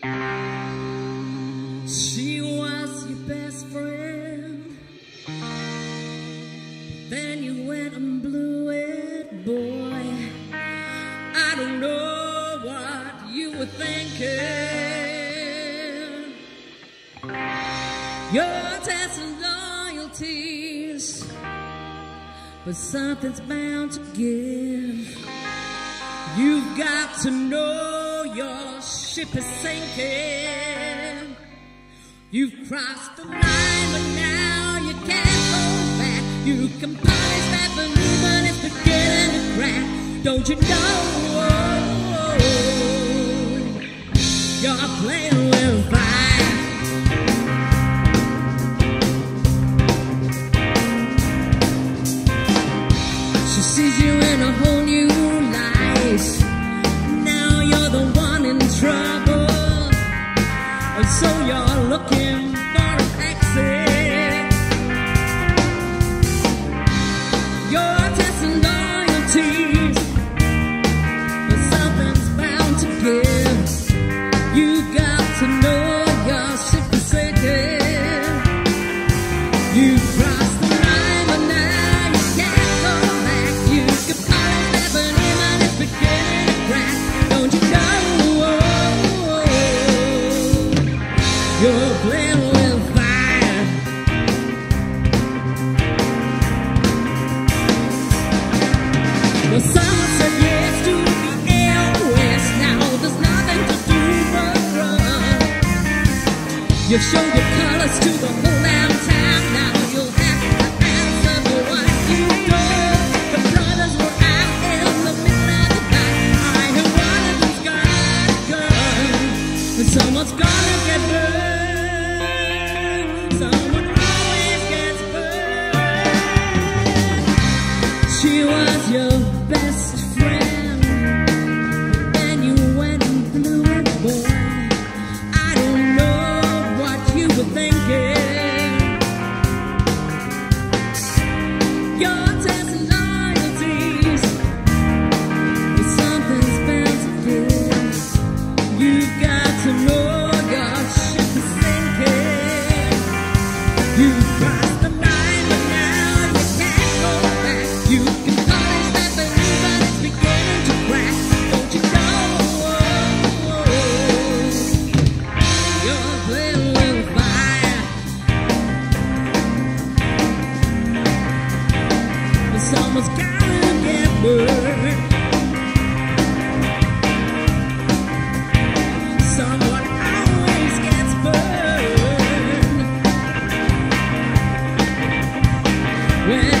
She was your best friend. Then you went and blew it, boy. I don't know what you were thinking. You're testing loyalties, but something's bound to give. You've got to know your ship is sinking. You've crossed the line, but now you can't go back. You can polish that balloon, but it's beginning to crack. Don't you know? You're playing with fire. She sees you in a whole you're looking for an Show your colors to the whole town. Now you'll have to answer for what you've. The brothers were out in the. I a gun. Someone's gonna get burned. Someone's gotta get burned. when